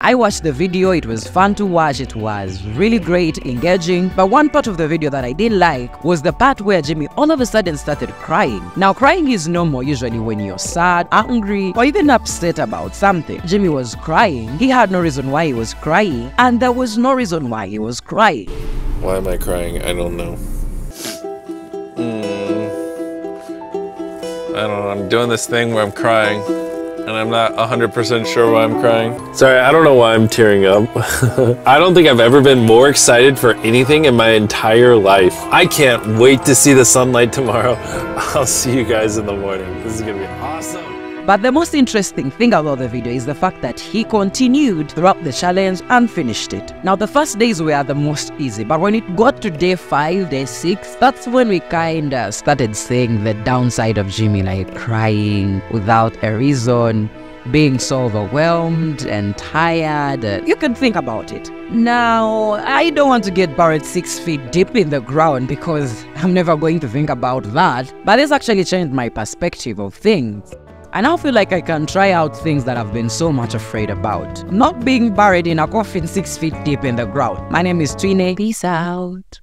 I watched the video, it was fun to watch, it was really great, engaging. But one part of the video that I didn't like was the part where Jimmy all of a sudden started crying. Now, crying is normal usually when you're sad, angry, or even upset about something. Jimmy was crying. He had no reason why he was crying, and there was no reason why he was crying. Why am I crying? I don't know. Mm. I don't know. I'm doing this thing where I'm crying, and I'm not 100% sure why I'm crying. Sorry, I don't know why I'm tearing up. I don't think I've ever been more excited for anything in my entire life. I can't wait to see the sunlight tomorrow. I'll see you guys in the morning. This is gonna be awesome. But the most interesting thing about the video is the fact that he continued throughout the challenge and finished it. Now the first days were the most easy, but when it got to day 5, day 6, that's when we kinda started seeing the downside of Jimmy like crying without a reason, being so overwhelmed and tired. You can think about it. Now, I don't want to get buried six feet deep in the ground because I'm never going to think about that, but this actually changed my perspective of things. I now feel like I can try out things that I've been so much afraid about. Not being buried in a coffin six feet deep in the ground. My name is Twine. Peace out.